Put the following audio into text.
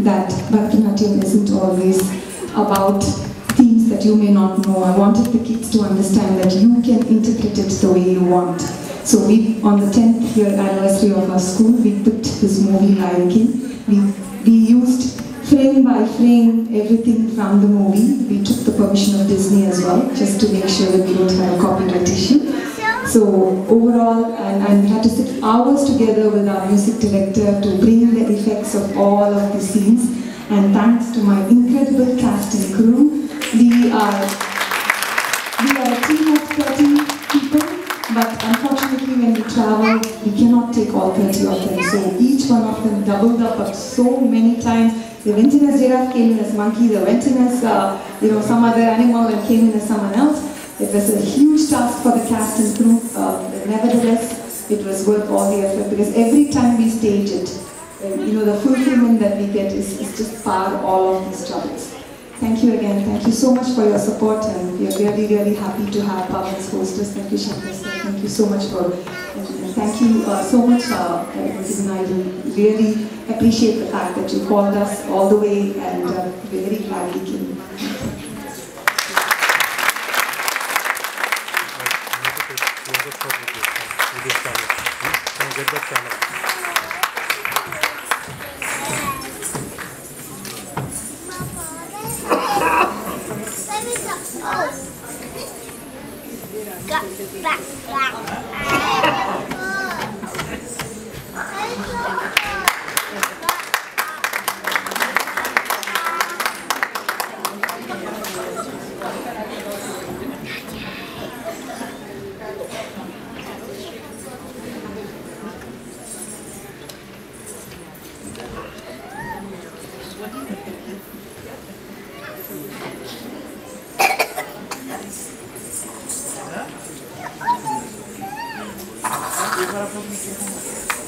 that Bharatanatyam isn't always about themes that you may not know. I wanted the kids to understand that you can interpret it the way you want. So we, on the 10th year anniversary of our school, we picked this movie Lion King. We, frame by frame everything from the movie. We took the permission of Disney as well, just to make sure that we don't have a copyright issue. So overall, and, and we had to sit hours together with our music director to bring the effects of all of the scenes. And thanks to my incredible cast and crew, we are unfortunately when we travel, we cannot take all 30 of them. So each one of them doubled up but so many times. They went in as giraffe, came in as monkey, they went in as uh, you know some other animal and came in as someone else. It was a huge task for the cast and crew, uh, nevertheless, it was worth all the effort because every time we stage it, you know, the fulfillment that we get is, is just far all of these troubles. Thank you again. Thank you so much for your support and we are really, really happy to have our hostess. Thank you, Shankar sir. Thank you so much for, and thank you uh, so much, uh, I really appreciate the fact that you called us all the way and uh, very glad we came. Cắt, cắt, cắt. बर्फ़